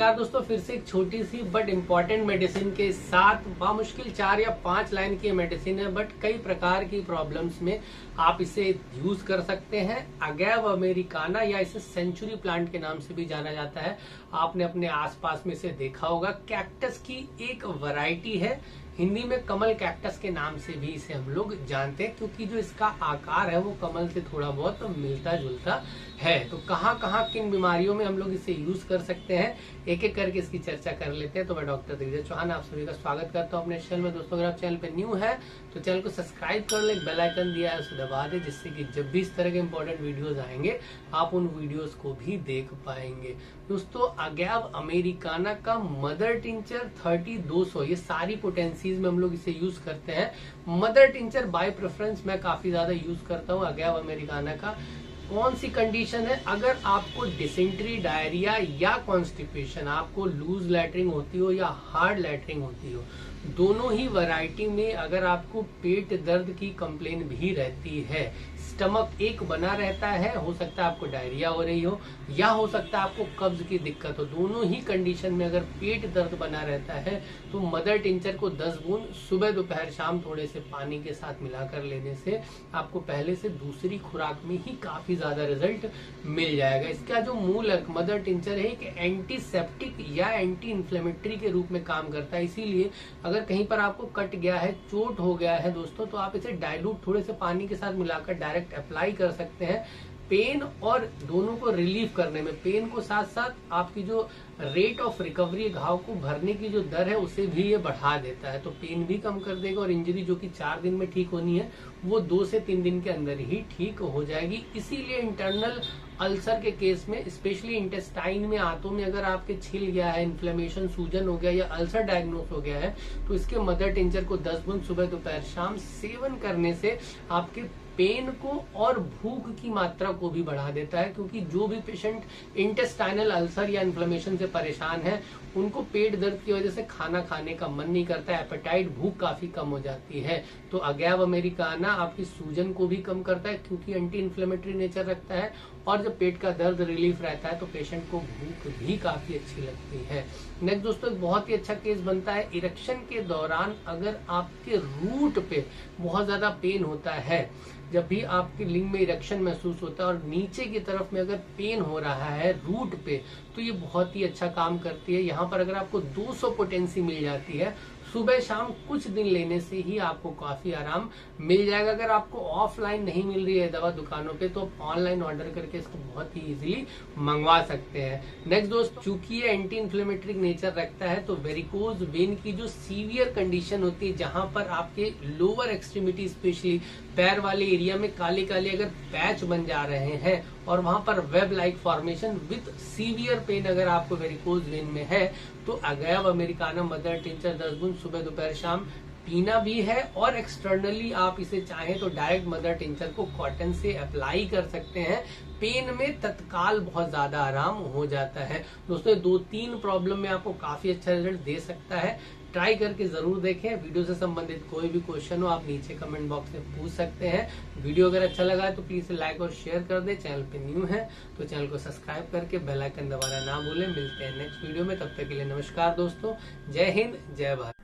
नमस्कार दोस्तों, फिर से एक छोटी सी बट इम्पोर्टेंट मेडिसिन के साथ बामुश्किल चार या पाँच लाइन की मेडिसिन है बट कई प्रकार की प्रॉब्लम्स में आप इसे यूज़ कर सकते हैं। अगैव अमेरिकाना या इसे सेंचुरी प्लांट के नाम से भी जाना जाता है। आपने अपने आसपास में इसे देखा होगा। कैक्टस की एक वैरायटी है। हिंदी में कमल कैक्टस के नाम से भी इसे हम लोग जानते हैं, क्योंकि जो इसका आकार है, वो कमल से थोड़ा बहुत तो मिलता जुलता है। तो कहाँ कहाँ किन बीमारियों में हम लोग इसे यूज़ कर सकते हैं एक एक करके इसकी चर्चा कर लेते हैं। तो मैं डॉक्टर दिग्विजय चौहान, आप सभी का स्वागत करता हूँ अपने चैनल में। दोस्तों, अगर आप चैनल पे न्यू है तो चैनल को सब्सक्राइब कर ले बेलाइकन दिया है, उसे दबा दे, जिससे कि जब भी इस तरह के इंपॉर्टेंट वीडियोज़ आएँगे, आप उन वीडियोज़ को भी देख पाएँगे। दोस्तों अगैब अमेरिकाना का मदर टिंचर थर्टी दो सौ, ये सारी पोटेंसीज में हम लोग इसे यूज़ करते हैं। मदर टिंचर बाय प्रेफरेंस मैं काफ़ी ज़्यादा यूज़ करता हूँ अगैव अमेरिकाना का। कौन सी कंडीशन है? अगर आपको डिसेंट्री डायरिया या कॉन्स्टिपेशन आपको लूज लेटरिंग होती हो या हार्ड लेटरिंग होती हो, दोनों ही वैरायटी में अगर आपको पेट दर्द की कंप्लेन भी रहती है स्टमक एक बना रहता है, हो सकता है आपको डायरिया हो रही हो, या हो सकता है आपको कब्ज की दिक्कत हो। दोनों ही कंडीशन में अगर पेट दर्द बना रहता है तो मदर टिंचर को 10 बूंद सुबह दोपहर शाम थोड़े से पानी के साथ मिलाकर लेने से आपको पहले से दूसरी खुराक में ही काफ़ी ज़्यादा रिज़ल्ट मिल जाएगा। इसका जो मूल मदर टिंचर है, एक एंटीसेप्टिक या एंटी इन्फ्लेमेटरी के रूप में काम करता है। इसीलिए अगर कहीं पर आपको कट गया है, चोट हो गया है दोस्तों तो आप इसे डायलूट थोड़े से पानी के साथ मिलाकर डायरेक्ट अप्लाई कर सकते हैं। पेन और दोनों को रिलीव करने में पेन को साथ साथ आपकी जो रेट ऑफ़ रिकवरी घाव को भरने की जो दर है, उसे भी ये बढ़ा देता है। तो पेन भी कम कर देगा और इंजरी जो कि चार दिन में ठीक होनी है, वो दो से तीन दिन के अंदर ही ठीक हो जाएगी। इसीलिए इंटरनल अल्सर के केस में स्पेशली इंटेस्टाइन में, आंतों में अगर आपके छिल गया है इन्फ्लेमेशन सूजन हो गया या अल्सर डायग्नोस हो गया है तो इसके मदर टिंचर को दस बुंद सुबह दोपहर शाम सेवन करने से आपके पेन को और भूख की मात्रा को भी बढ़ा देता है, क्योंकि जो भी पेशेंट इंटेस्टाइनल अल्सर या इन्फ्लेमेशन से परेशान है, उनको पेट दर्द की वजह से खाना खाने का मन नहीं करता है एपेटाइट भूख काफ़ी कम हो जाती है। तो अगैव अमेरिकाना आपकी सूजन को भी कम करता है, क्योंकि एंटी इन्फ्लेमेटरी नेचर रखता है, और जब पेट का दर्द रिलीफ रहता है तो पेशेंट को भूख भी काफ़ी अच्छी लगती है। नेक्स्ट दोस्तों एक बहुत ही अच्छा केस बनता है इरेक्शन के दौरान अगर आपके रूट पे बहुत ज़्यादा पेन होता है जब भी आपके लिंग में इरेक्शन महसूस होता है और नीचे की तरफ़ में अगर पेन हो रहा है रूट पे तो ये बहुत ही अच्छा काम करती है। यहाँ पर अगर आपको 200 पोटेंसी मिल जाती है, सुबह शाम कुछ दिन लेने से ही आपको काफ़ी आराम मिल जाएगा। अगर आपको ऑफलाइन नहीं मिल रही है दवा दुकानों पे तो आप ऑनलाइन ऑर्डर करके इसको बहुत ही इजीली मंगवा सकते हैं। नेक्स्ट दोस्त, चूँकि ये एंटी इन्फ्लेमेटरी नेचर रखता है तो वेरिकोज वेन की जो सीवियर कंडीशन होती है, जहाँ पर आपके लोअर एक्सट्रीमिटी स्पेशली पैर वाले एरिया में काले काले अगर पैच बन जा रहे हैं और वहाँ पर web like formation with severe pain अगर आपको वेरिकोज वेन में है तो अगैब अमेरिकाना मदर टीचर दस गुण सुबह दोपहर शाम पीना भी है और एक्सटर्नली आप इसे चाहें तो डायरेक्ट मदर टिंचर को कॉटन से अप्लाई कर सकते हैं। पेन में तत्काल बहुत ज़्यादा आराम हो जाता है। दोस्तों दो तीन प्रॉब्लम में आपको काफ़ी अच्छा रिज़ल्ट दे सकता है। ट्राई करके ज़रूर देखें। वीडियो से संबंधित कोई भी क्वेश्चन हो, आप नीचे कमेंट बॉक्स में पूछ सकते हैं। वीडियो अगर अच्छा लगा है तो प्लीज़ लाइक और शेयर कर दे। चैनल पे न्यू है तो चैनल को सब्सक्राइब करके बेल आइकन दबाना ना भूलें। मिलते हैं नेक्स्ट वीडियो में। तब तक के लिए नमस्कार दोस्तों। जय हिंद, जय भारत।